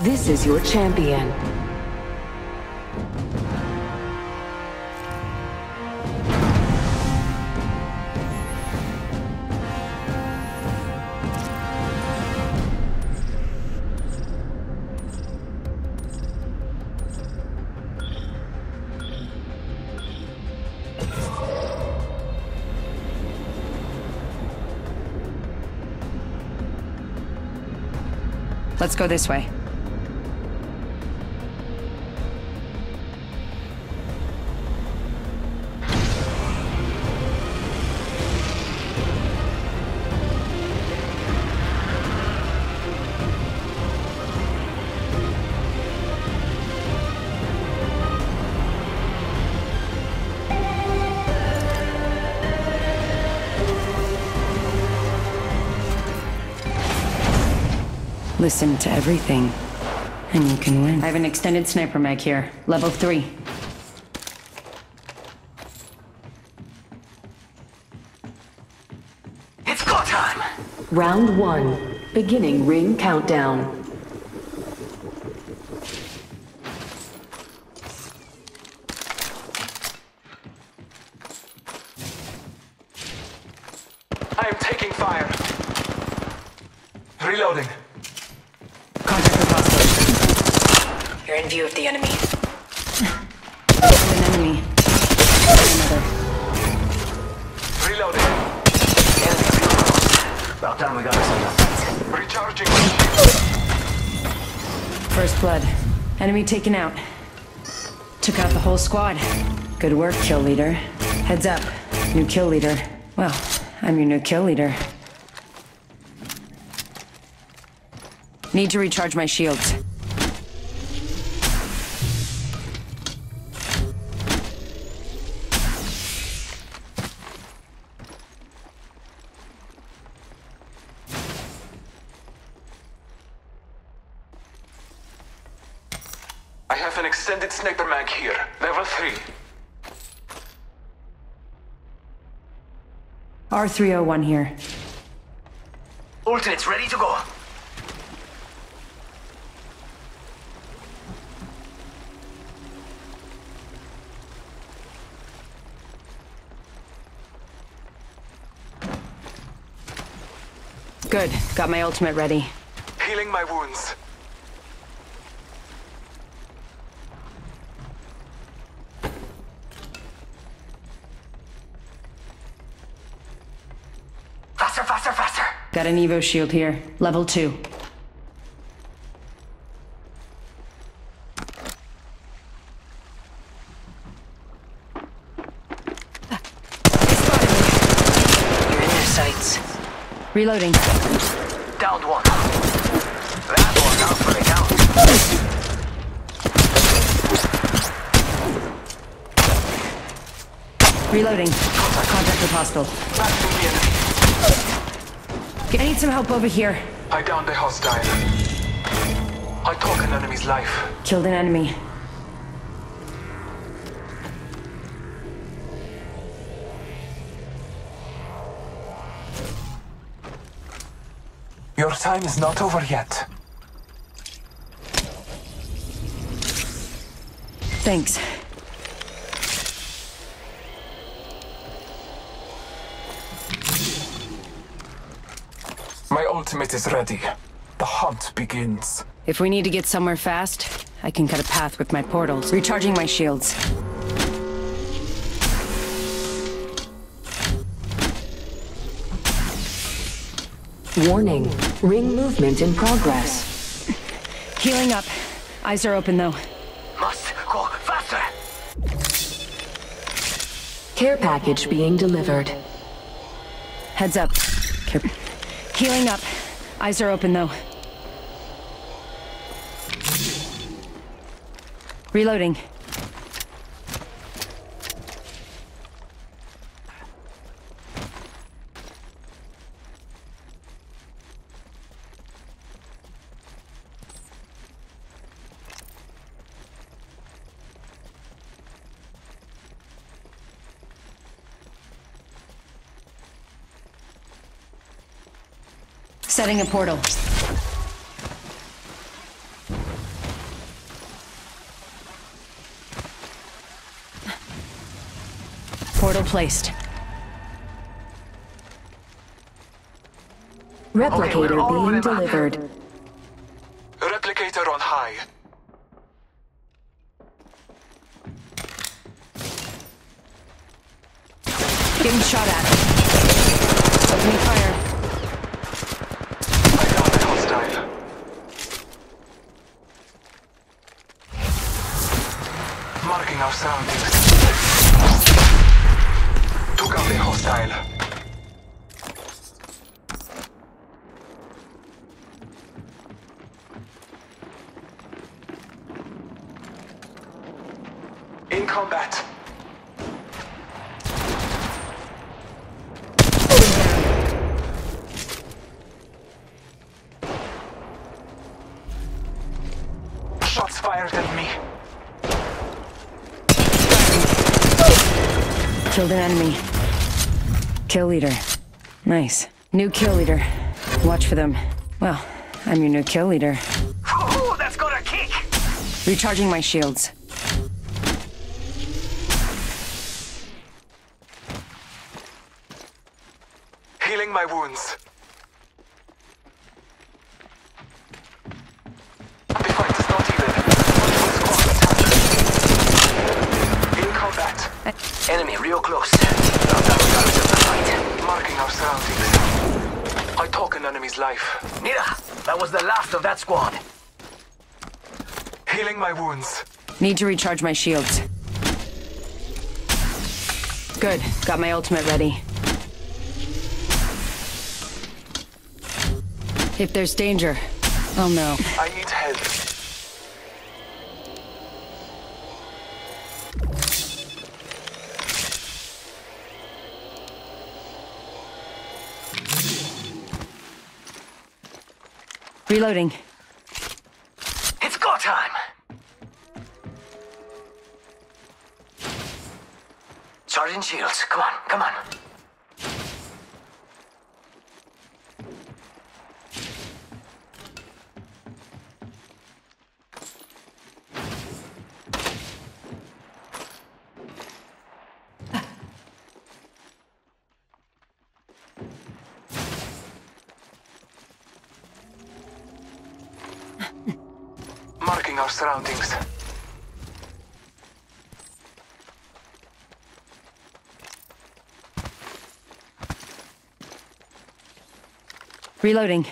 This is your champion. Let's go this way. Listen to everything, and you can win. I have an extended sniper mag here, level 3. It's go time! Round one. Beginning ring countdown. I am taking fire. Reloading. Contact with hostile. You're in view of the enemy. An enemy. Another. Reloading. About time we got ourselves a Recharging. First blood. Enemy taken out. Took out the whole squad. Good work, kill leader. Heads up. New kill leader. Well, I'm your new kill leader. Need to recharge my shields. R301 here. Alternates ready to go. Good. Got my ultimate ready. Healing my wounds. Got an Evo shield here. Level 2. You're in their sights. Reloading. Downed one. That one out for the count. Reloading. Contact with hostile. Blasting the enemy. I need some help over here. I downed the hostile. I took an enemy's life. Killed an enemy. Your time is not over yet. Thanks. My ultimate is ready. The hunt begins. If we need to get somewhere fast, I can cut a path with my portals. Recharging my shields. Warning. Ring movement in progress. Healing up. Eyes are open though. Must go faster. Care package being delivered. Heads up. Care- Healing up. Eyes are open though. Reloading. Setting a portal. Portal placed. Replicator okay, being delivered. Replicator on high. Getting shot at. Combat. Shots fired at me. Killed an enemy. Kill leader. Nice. New kill leader. Watch for them. Well, I'm your new kill leader. Ooh, that's got a kick! Recharging my shields. Healing my wounds. The fight is not even. One squad attacked. In combat. Enemy real close. About time we got ourselves fight. Marking our surroundings. I talk an enemy's life. Nita, that was the last of that squad. Healing my wounds. Need to recharge my shields. Good. Got my ultimate ready. If there's danger, I'll know. I need help. Reloading. It's go time! Sergeant Shields, come on, come on. Marking our surroundings. Reloading.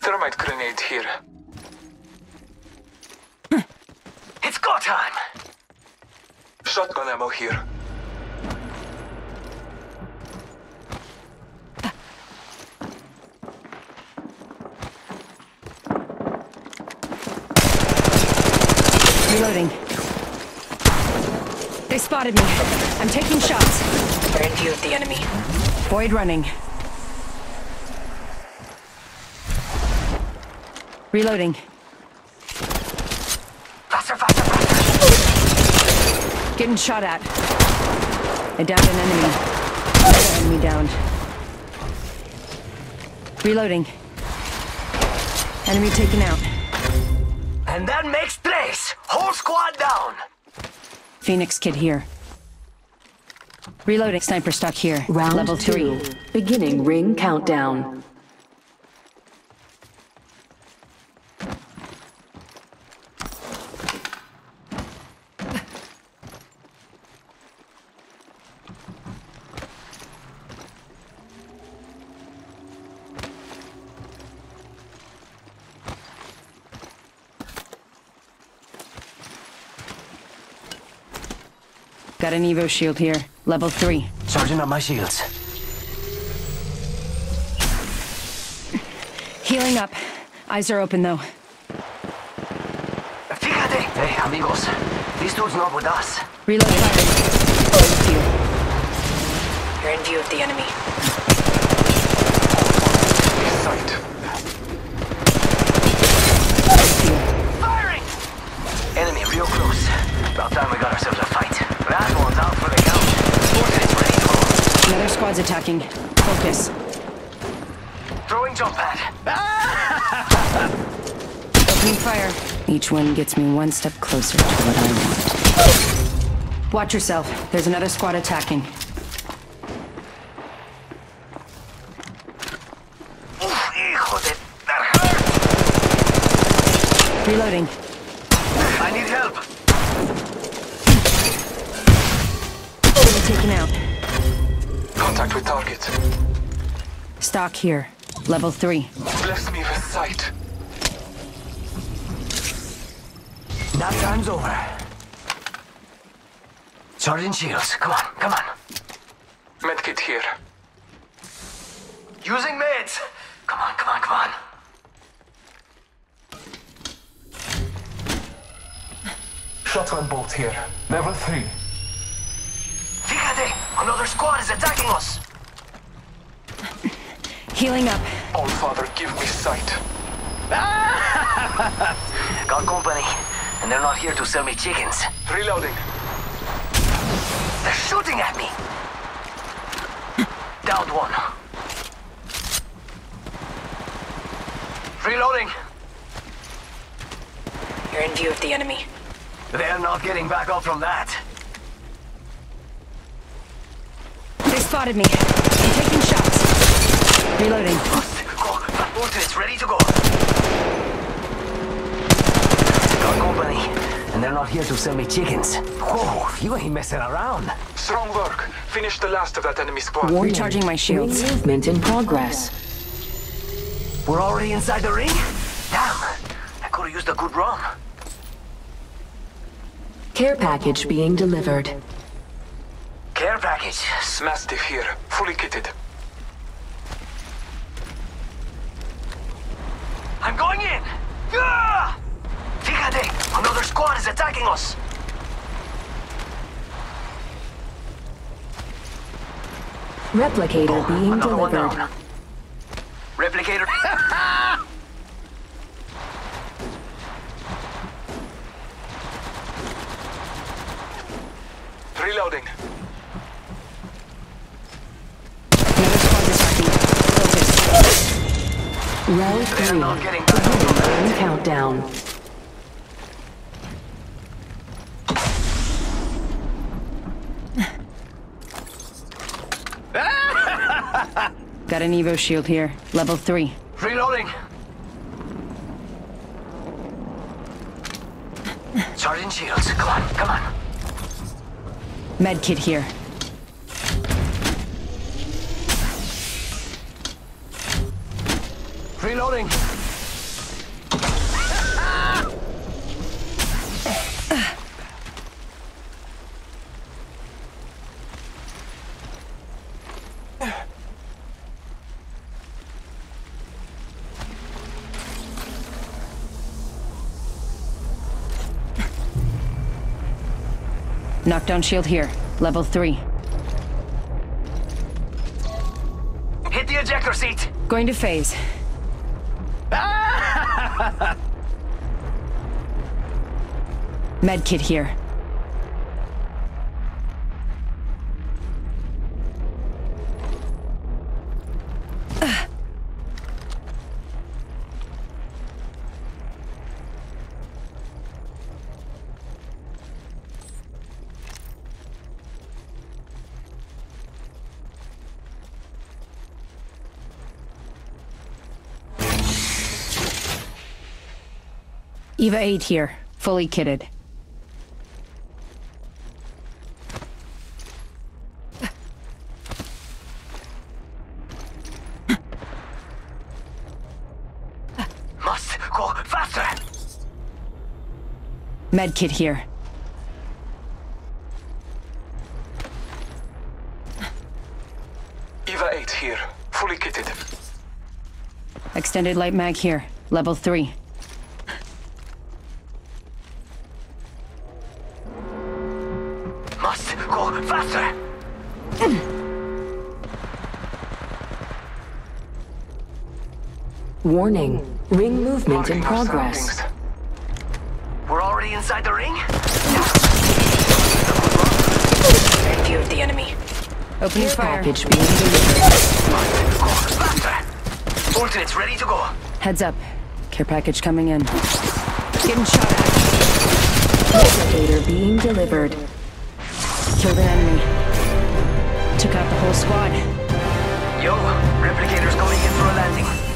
Thermite grenade here. It's go time! Shotgun ammo here. Reloading. They spotted me. I'm taking shots. We're in view of the enemy. Void running. Reloading. Faster, faster, faster! Getting shot at. I downed an enemy. Another enemy downed. Reloading. Enemy taken out. And that makes tres! Whole squad down! Phoenix kit here. Reloading. Sniper stock here. Round Level two. three. Beginning ring countdown. Got an Evo shield here. Level three. Sergeant, on my shields. Healing up. Eyes are open though. Fíjate! Hey, amigos. These dudes not with us. Reloading. Close to you. You're in view of the enemy. Sight. Close to you. Firing! Enemy real close. About time we got ourselves a fight. That one's out for the count. Forces ready to Another squad's attacking. Focus. Throwing jump pad. Opening fire. Each one gets me one step closer to what I want. Watch yourself. There's another squad attacking. Oof, hijo de... That hurt! Reloading. Stock here. Level 3. Bless me with sight. Nap time's over. Sergeant Shields, come on, come on. Medkit here. Using meds. Come on, come on, come on. Shotgun bolt here. Level 3. Fíjate, another squad is attacking us. Healing up. All Father, give me sight. Got company, and they're not here to sell me chickens. Reloading. They're shooting at me. Downed one. Reloading. You're in view of the enemy. They're not getting back up from that. They spotted me. I'm taking shots. Reloading. Go, ultimate's ready to go. Got company, and they're not here to sell me chickens. Whoa, you ain't messing around. Strong work. Finish the last of that enemy squad. Warning. Recharging my shields. Movement in progress. We're already inside the ring? Damn, I could've used a good run. Care package being delivered. Care package. Mastiff here. Fully kitted. I'm going in! Yeah! Fíjate, another squad is attacking us. Replicator being Another one delivered. down. Replicator. Reloading. Another squad attacking. Focus. Round They're three. not getting back up from that. Ring countdown. Got an Evo shield here. Level 3. Reloading. Charging Shields, come on, come on. Medkit here. Reloading. Knockdown shield here. Level 3. Hit the ejector seat. Going to phase. Medkit here. Eva 8 here. Fully kitted. Must go faster. Medkit here. Eva 8 here. Fully kitted. Extended light mag here. Level 3. Warning. Ring movement in Marking our progress. We're already inside the ring? You're in view of the enemy. Opening Care fire. package being delivered. Go. Ultimate's ready to go. Heads up. Care package coming in. Getting shot at. Replicator being delivered. Killed an enemy. Took out the whole squad. Yo, replicators coming in for a landing.